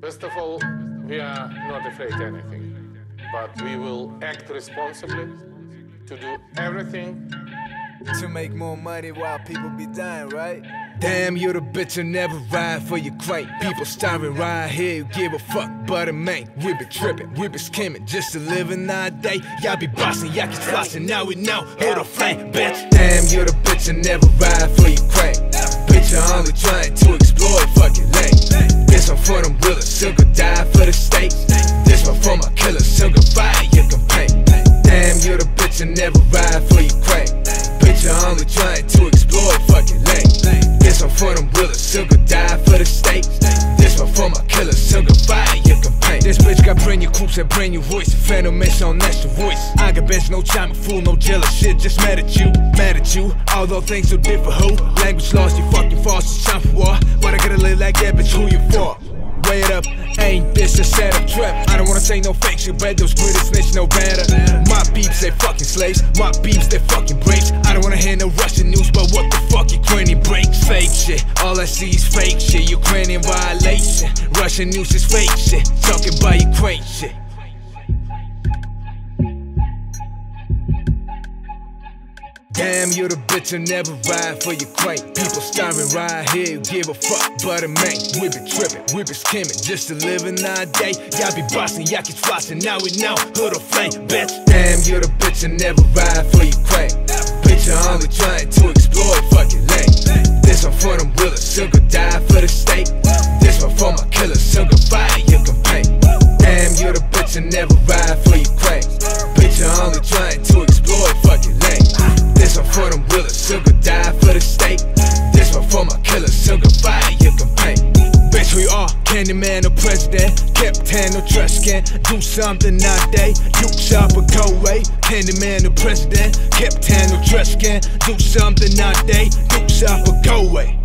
First of all, we are not afraid of anything, but we will act responsibly to do everything to make more money while people be dying, right? Damn, you the bitch who never ride for Ukraine. People starving right here, you give a fuck but a man. We be tripping, we be skimming, just to live another day. Y'all be bossing, y'all keep flossing, now we know who the flame, bitch. Damn, you the bitch who never ride for Ukraine. Bitch, you only trying to bitch who never ride for Ukraine. Bitch, you only trying to exploit fucking lane. This one for them willers, sugar die for the state. This one for my killers, sugar fire you can paint. This bitch got brand new coops and brand new voice. Phantom mesh on extra voice. I got bench, no chime, fool, no jealous shit. Just mad at you, mad at you. Although things so different, who? Language lost, you fucking false, it's time for war. But I gotta live like that, bitch, who you for? Weigh it up, ain't this a setup trap? I don't wanna say no fake shit, but those British snitch no better. My beeps, they fucking slaves. My beeps, they fucking breaks. I don't wanna hear no Russian news, but what the fuck, Ukrainian breaks? Fake shit, all I see is fake shit. Ukrainian violation. Russian news is fake shit. Talking about Ukraine shit. Damn, you're the bitch who never ride for Ukraine. People starving right here, you give a fuck but a man. We be tripping, we be skimming, just to live another day. Y'all be bossing, y'all keep flossing, now we know who the flame, bitch. Damn, you're the bitch who never ride for Ukraine. Bitch, you only trying to exploit fucking lane. This one for them willers, sugar die for the state. This one for my killers, sugar fire you can paint. Damn, you're the bitch who never Candyman or president. Captain or trash can. Do something not day. You shop or go away. Candyman or president. Captain or trash can. Do something not day. You shop or go away.